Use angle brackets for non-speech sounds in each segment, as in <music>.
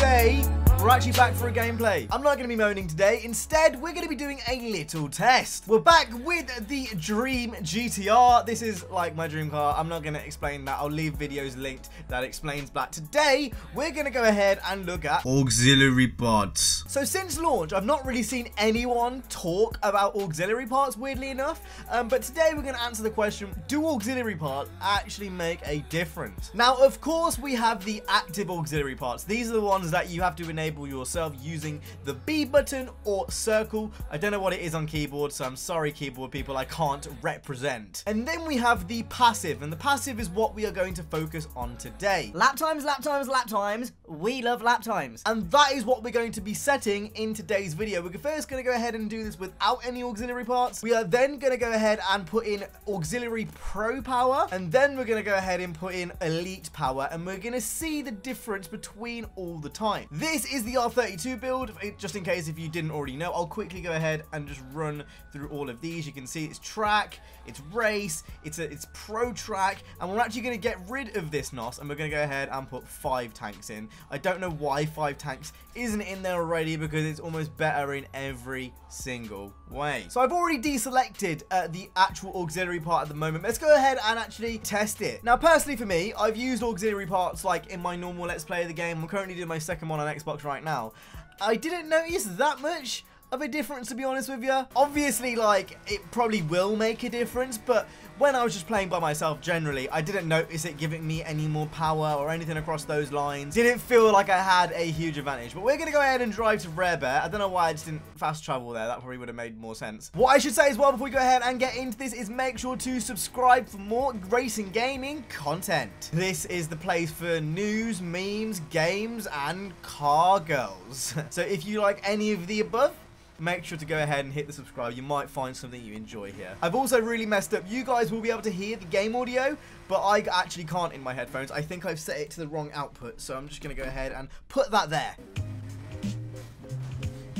today we're actually back for a gameplay. I'm not going to be moaning today. Instead, we're going to be doing a little test. We're back with the Dream GTR. This is like my dream car. I'm not going to explain that. I'll leave videos linked that explains that. Today, we're going to go ahead and look at auxiliary parts. So since launch, I've not really seen anyone talk about auxiliary parts, weirdly enough. Um, but today, we're going to answer the question, do auxiliary parts actually make a difference? Now, of course, we have the active auxiliary parts. These are the ones that you have to enable yourself using the B button or circle. I don't know what it is on keyboard, so I'm sorry keyboard people, I can't represent. And then we have the passive, and the passive is what we are going to focus on today. Lap times, lap times, lap times. We love lap times. And that is what we're going to be setting in today's video. We're first going to go ahead and do this without any auxiliary parts. We are then going to go ahead and put in auxiliary pro power, and then we're going to go ahead and put in elite power, and we're going to see the difference between all the time. This is is the R32 build, just in case if you didn't already know. I'll quickly go ahead and just run through all of these. You can see it's track, it's race, it's a, it's pro track, and we're actually going to get rid of this NOS, and we're going to go ahead and put five tanks in. I don't know why five tanks isn't in there already, because it's almost better in every single way. So I've already deselected uh, the actual auxiliary part at the moment. Let's go ahead and actually test it. Now, personally for me, I've used auxiliary parts like in my normal Let's Play of the game. I'm currently doing my second one on Xbox right now. I didn't notice that much of a difference, to be honest with you. Obviously, like, it probably will make a difference, but when I was just playing by myself generally, I didn't notice it giving me any more power or anything across those lines. Didn't feel like I had a huge advantage. But we're going to go ahead and drive to Rare Bear. I don't know why I just didn't fast travel there. That probably would have made more sense. What I should say as well before we go ahead and get into this is make sure to subscribe for more racing gaming content. This is the place for news, memes, games, and car girls. <laughs> so if you like any of the above, make sure to go ahead and hit the subscribe. You might find something you enjoy here. I've also really messed up. You guys will be able to hear the game audio, but I actually can't in my headphones. I think I've set it to the wrong output, so I'm just going to go ahead and put that there.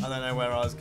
I don't know where I was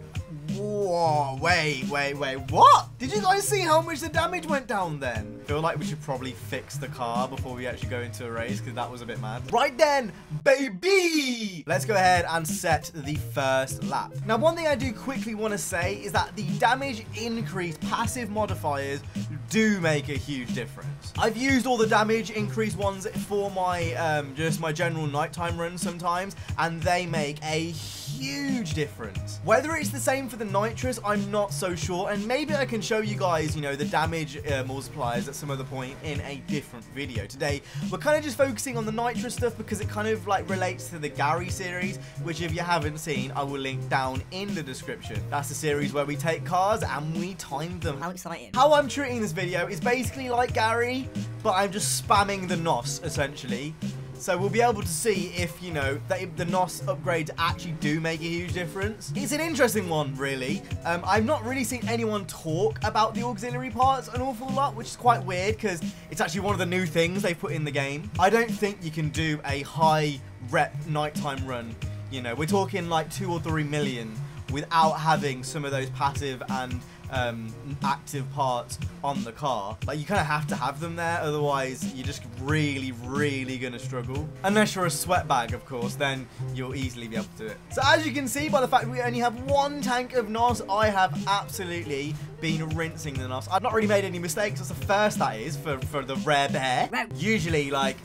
Whoa, wait, wait, wait, what? Did you guys see how much the damage went down then? I feel like we should probably fix the car before we actually go into a race because that was a bit mad. Right then, baby! Let's go ahead and set the first lap. Now, one thing I do quickly want to say is that the damage increase passive modifiers do make a huge difference. I've used all the damage increase ones for my, um, just my general nighttime runs sometimes, and they make a huge difference. Whether it's the same for the nitrous, I'm not so sure, and maybe I can show you guys, you know, the damage uh, multipliers at some other point in a different video. Today, we're kind of just focusing on the nitrous stuff because it kind of like relates to the Gary series, which if you haven't seen, I will link down in the description. That's the series where we take cars and we time them. How exciting. How I'm treating this video is basically like Gary, but I'm just spamming the NOS, essentially. So we'll be able to see if, you know, the NOS upgrades actually do make a huge difference. It's an interesting one, really. Um, I've not really seen anyone talk about the auxiliary parts an awful lot, which is quite weird because it's actually one of the new things they put in the game. I don't think you can do a high rep nighttime run. You know, we're talking like two or three million without having some of those passive and um, active parts on the car. Like, you kind of have to have them there, otherwise you're just really, really going to struggle. Unless you're a sweat bag, of course, then you'll easily be able to do it. So as you can see by the fact we only have one tank of NOS, I have absolutely been rinsing the NOS. I've not really made any mistakes. That's the first, that is, for, for the rare bear. Usually, like,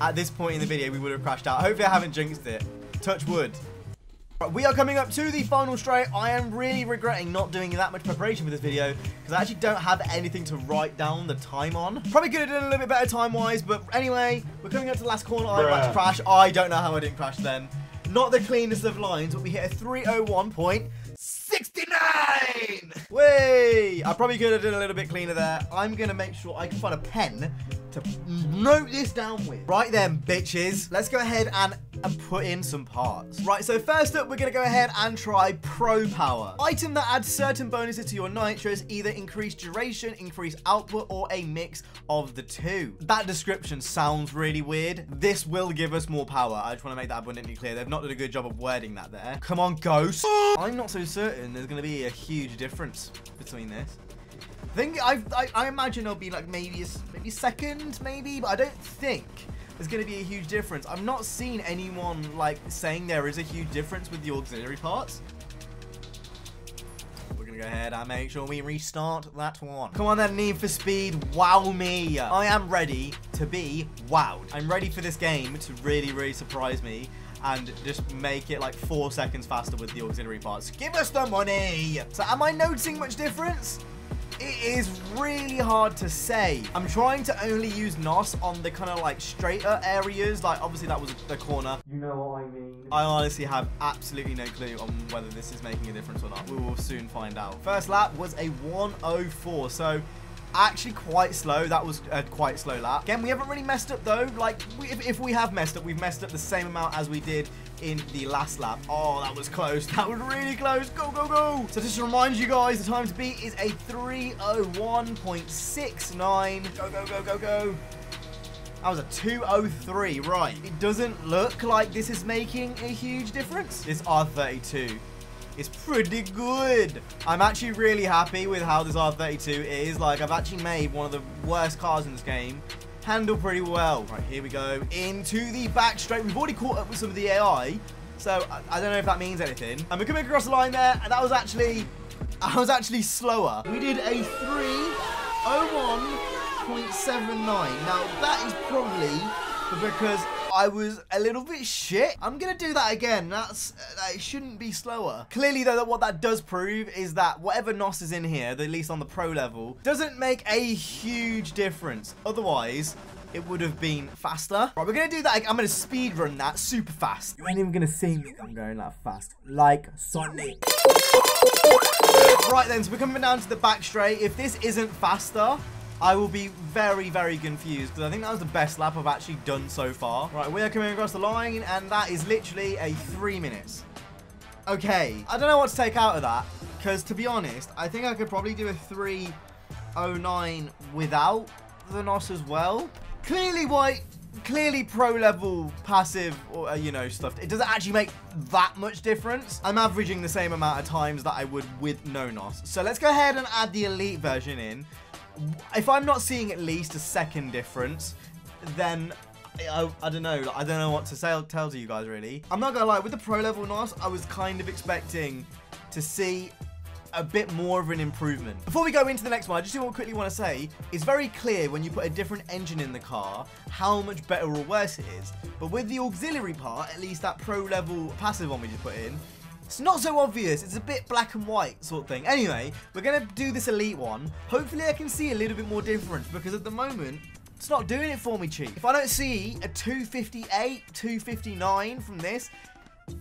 at this point in the video, we would have crashed out. Hopefully I haven't jinxed it. Touch wood. We are coming up to the final straight. I am really regretting not doing that much preparation for this video because I actually don't have anything to write down the time on. Probably could have done a little bit better time-wise, but anyway, we're coming up to the last corner. I'm about to crash. I don't know how I didn't crash then. Not the cleanest of lines, but we hit a 301.69. Way! I probably could have done a little bit cleaner there. I'm going to make sure I can find a pen to note this down with. Right then, bitches. Let's go ahead and and put in some parts. Right, so first up, we're going to go ahead and try Pro Power. Item that adds certain bonuses to your nitrous, either increased duration, increased output, or a mix of the two. That description sounds really weird. This will give us more power. I just want to make that abundantly clear. They've not done a good job of wording that there. Come on, Ghost. <gasps> I'm not so certain there's going to be a huge difference between this. I think I, I, I imagine it'll be like maybe a, maybe second, maybe, but I don't think there's going to be a huge difference. I've not seen anyone like saying there is a huge difference with the auxiliary parts. We're going to go ahead and make sure we restart that one. Come on then, Need for Speed, wow me. I am ready to be wowed. I'm ready for this game to really, really surprise me and just make it like four seconds faster with the auxiliary parts. Give us the money! So am I noticing much difference? It is really hard to say. I'm trying to only use NOS on the kind of like straighter areas. Like obviously that was the corner. You know what I mean. I honestly have absolutely no clue on whether this is making a difference or not. We will soon find out. First lap was a 104. So actually quite slow. That was a quite slow lap. Again, we haven't really messed up though. Like, we, if, if, we have messed up, we've messed up the same amount as we did in the last lap. Oh, that was close. <laughs> That was really close. Go, go, go. So just to remind you guys, the time to beat is a 301.69. Go, go, go, go, go. That was a 203, right. It doesn't look like this is making a huge difference. This R32 is pretty good. I'm actually really happy with how this R32 is. Like, I've actually made one of the worst cars in this game handle pretty well. Right, here we go. Into the back straight. We've already caught up with some of the AI. So, I, I don't know if that means anything. And we're coming across the line there, and that was actually... <laughs> I was actually slower. We did a 301.79. Now, that is probably because I was a little bit shit. I'm gonna do that again. That's uh, that shouldn't be slower. Clearly, though, that what that does prove is that whatever NOS is in here, at least on the pro level, doesn't make a huge difference. Otherwise, it would have been faster. Right, we're gonna do that. I'm gonna speed run that super fast. You ain't even gonna see me. I'm going that fast, like Sonic. Right then, so we're coming down to the back straight. If this isn't faster, I will be very, very confused because I think that was the best lap I've actually done so far. Right, we are coming across the line and that is literally a three minutes. Okay, I don't know what to take out of that because to be honest, I think I could probably do a 309 without the NOS as well. Clearly white, clearly pro level passive or uh, you know stuff it doesn't actually make that much difference i'm averaging the same amount of times that i would with no nos so let's go ahead and add the elite version in if I'm not seeing at least a second difference, then I, I, don't know. I don't know what to say, tell to you guys, really. I'm not going to lie. With the pro level NOS, I was kind of expecting to see a bit more of an improvement. Before we go into the next one, I just do quickly want to say, it's very clear when you put a different engine in the car, how much better or worse it is. But with the auxiliary part, at least that pro level passive one we just put in, it's not so obvious. It's a bit black and white sort of thing. Anyway, we're going to do this elite one. Hopefully I can see a little bit more difference because at the moment, it's not doing it for me, Chief. If I don't see a 258, 259 from this,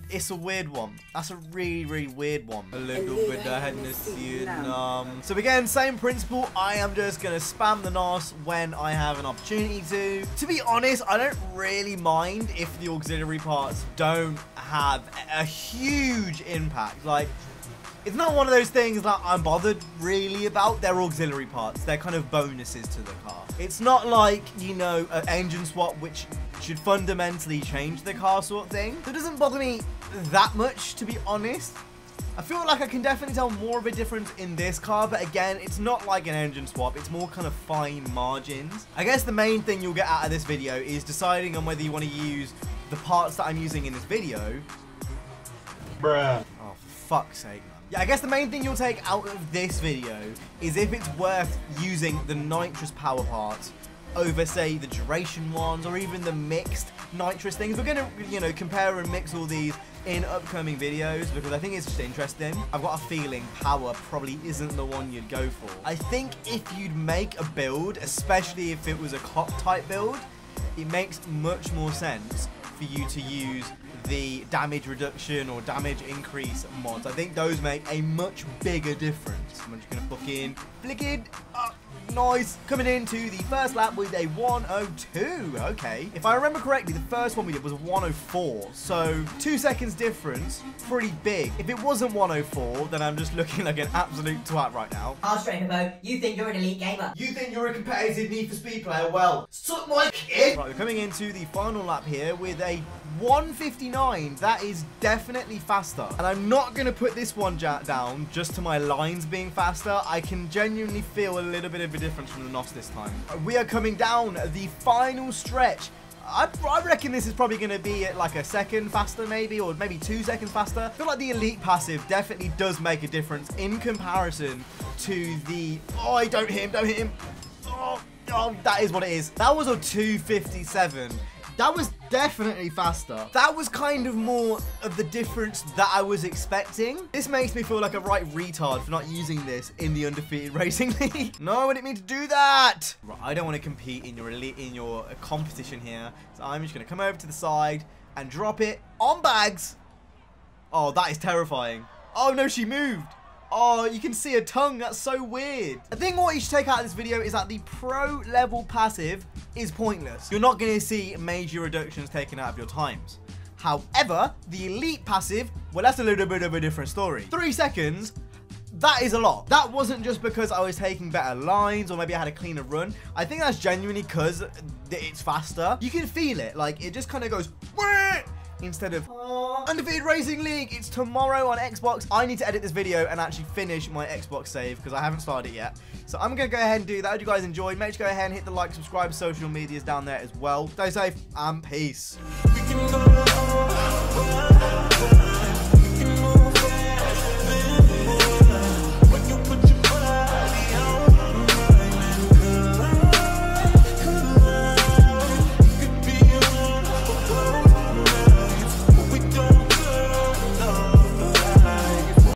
it's a weird one. That's a really, really weird one. A little bit of Hennessy and, um... So again, same principle. I am just going to spam the NOS when I have an opportunity to. To be honest, I don't really mind if the auxiliary parts don't have a huge impact. Like, it's not one of those things that I'm bothered really about. They're auxiliary parts. They're kind of bonuses to the car. It's not like, you know, an engine swap which should fundamentally change the car sort of thing. So it doesn't bother me that much, to be honest. I feel like I can definitely tell more of a difference in this car, but again, it's not like an engine swap. It's more kind of fine margins. I guess the main thing you'll get out of this video is deciding on whether you want to use the parts that I'm using in this video. Bruh. Oh, for fuck's sake. Yeah, I guess the main thing you'll take out of this video is if it's worth using the nitrous power parts over, say, the duration ones or even the mixed nitrous things. We're going to, you know, compare and mix all these in upcoming videos because I think it's just interesting. I've got a feeling power probably isn't the one you'd go for. I think if you'd make a build, especially if it was a clock type build, it makes much more sense for you to use the damage reduction or damage increase mods. I think those make a much bigger difference. I'm just going to fucking flick it up Nice. Coming into the first lap with a 102. Okay. If I remember correctly, the first one we did was 104. So two seconds difference, pretty big. If it wasn't 104, then I'm just looking like an absolute twat right now. Arstrainer you think you're an elite gamer. You think you're a competitive Need for Speed player? Well, suck my kid. Right, we're coming into the final lap here with a 159. That is definitely faster. And I'm not going to put this one down just to my lines being faster. I can genuinely feel a little bit of a difference from the NOS this time. We are coming down the final stretch I, I reckon this is probably going to be like a second faster maybe, or maybe two seconds faster. I feel like the elite passive definitely does make a difference in comparison to the... Oh, I don't hit him, don't hit him. Oh, oh, that is what it is. That was a 257. That was definitely faster. That was kind of more of the difference that I was expecting. This makes me feel like a right retard for not using this in the undefeated <laughs> racing league. <laughs> no, I didn't mean to do that. Right, I don't want to compete in your elite in your uh, competition here. So I'm just going to come over to the side and drop it on bags. Oh, that is terrifying. Oh no, she moved. Oh, you can see a tongue. That's so weird. I think what you should take out of this video is that the pro level passive is pointless. You're not going to see major reductions taken out of your times. However, the elite passive, well, that's a little bit of a different story. Three seconds, that is a lot. That wasn't just because I was taking better lines or maybe I had a cleaner run. I think that's genuinely because it's faster. You can feel it. Like, it just kind of goes! Instead of Undefeated Racing League. It's tomorrow on Xbox. I need to edit this video and actually finish my Xbox save because I haven't started it yet. So I'm going to go ahead and do that. Hope you guys enjoyed. Make sure to go ahead and hit the like, subscribe, social medias down there as well. Stay safe and peace.